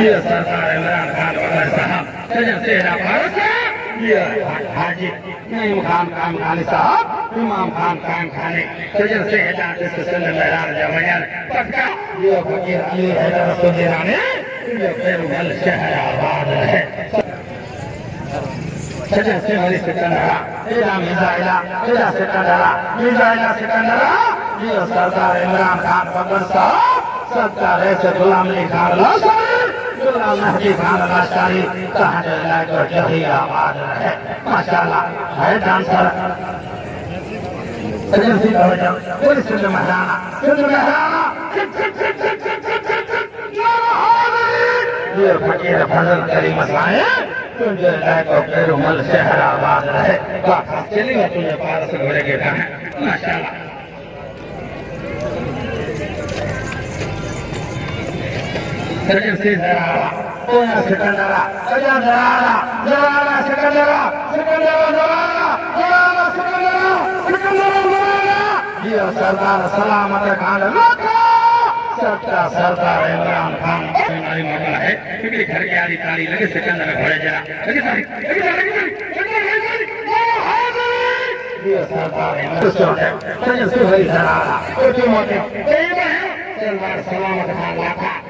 یہ سردار عمران خان وغیر صاحب سجن سیرا پارس یہ حاجی نعیم خان کام خانی صاحب امام خان کام خانی سجن سے ہدایت اس سند میدان جوانیان پکا یہ فقیر علی حیدر رسول دیرانی یہ پیر مل شہر آباد ہے سجن سے مری سکندرہ ایلا میزائلہ ایلا سکندرہ میزائلہ سکندرہ یہ سردار عمران خان ببر صاحب سردار ایسے غلام علی خان لاشاری غلام مہدی خان لاشاری جہی آباد رہے ماشاءاللہ ہے ڈانسر پوری مہرانا مہرانا یہ فقیر فضل کریم تجھے مل شہر آباد رہے چلی تجھے پارس کے ماشاءاللہ سجن سی زرارا اونا سکندرا سجن Zurara Zurara Sikandra Sikandra Zurara Zurara Sikandra Sikandra Zurara یہ سردار سلامت خان لکھا سچا سردار عمران خان ہماری موقع ہے کیونکہ گھر کی آدھی تالی لگے سکندر گھوڑے جرا لگے تالی لگے تالی لگے تالی یہ سردار عمران سجن سی ہری زرارا اوٹی موٹی سردار سلامت خان لکھا اسد علی خان لاکھا بالکل جیسا بھائی چوکا آباد ہے ماشاء اللہ یہ عنایت علی خان سیاد ہے یہ سردار سلامت خان لاکھا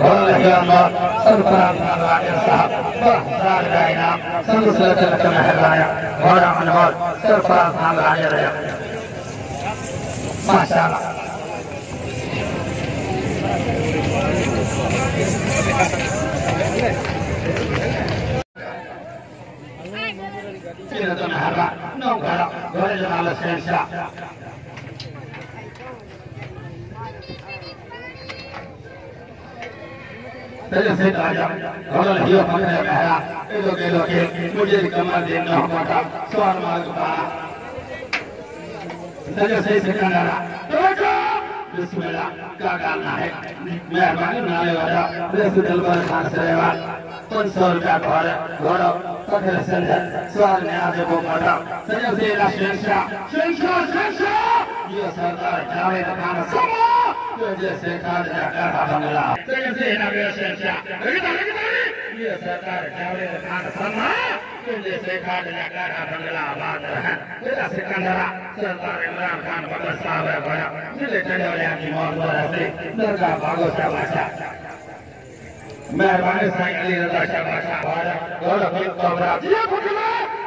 والنجامة صرفنا من الرعي الصحب فرحنا لدينا سنسلة لك محرايا ولا عنوان ورجل على السيساء تجھے سے تاجا غلل ہیو پکڑے مہرا ایلو کے لو کے مجھے کمر دین نہ پاتا سوار مال پانا تجھے سے سکندرا توجہ بسم اللہ کا ڈالنا ہے مہربانی نالے والا ریس دلبر خان سریوال پن سو روپیہ گھوڑے گھوڑو پکڑے سنجھر سوال میں آجے کو پڑا تجھے سے لا شنشاہ شنشاہ شنشاہ یہ سردار جاوید خان سما بنگلہ یہ خان سما تجھے بنگلہ آباد تیرا سردار عمران خان بگر صاحب ہے بڑا ملے کی موت درگاہ شاباشا مہربانی سائیں علی رضا شاباشا بارا گوڑا پھر کوبرا یہ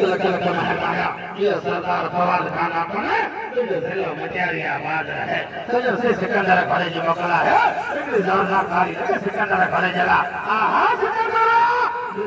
لکھ مہربایا یہ سردار فواد خان اپن ہے تجھے ضلع میں تیاری آباد رہے تجھے سے سکندر کھڑے جی سر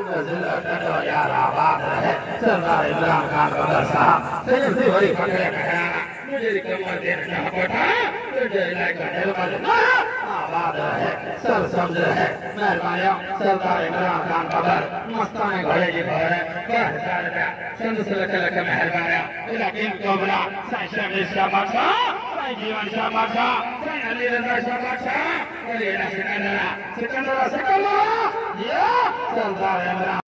سمجھ رہے مہربانیوں سردار عمران خان قدر مستان گھڑے کی بھرے بہت سارے پہ سند سلک لکھ مہربانیوں علاقین کوبرا سائن شامل شاہ بادشاہ سائن جیوان شاہ بادشاہ سائن علی رضا شاہ بادشاہ علی رضا سکندرہ Santa Lembra.